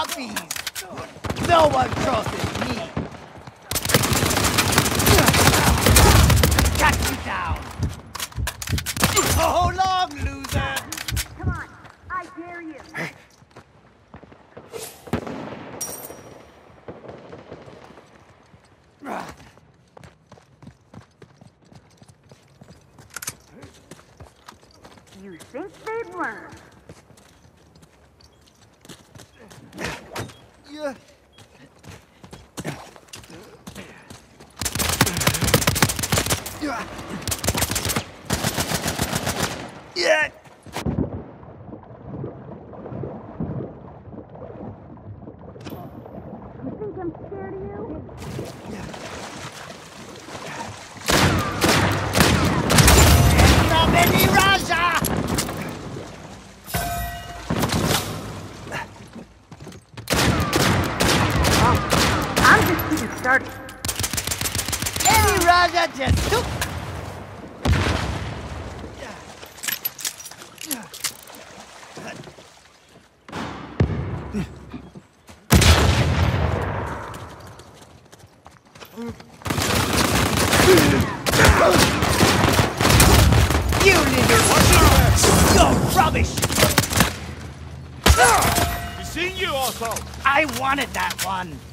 zombies! No one crosses me! Cut you down! So long, loser! Come on, I dare you. You think they'd learn? Yeah. Yeah. You think I'm scared of you? Getting. Any Raja just took. You little You're rubbish! You seen you, asshole? I wanted that one!